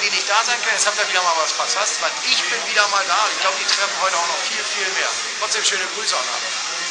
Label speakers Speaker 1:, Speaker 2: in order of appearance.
Speaker 1: die nicht da sein können. Jetzt habt ihr wieder mal was verpasst, weil ich bin wieder mal da. Ich glaube, die treffen heute auch noch viel, viel mehr. Trotzdem schöne Grüße an alle.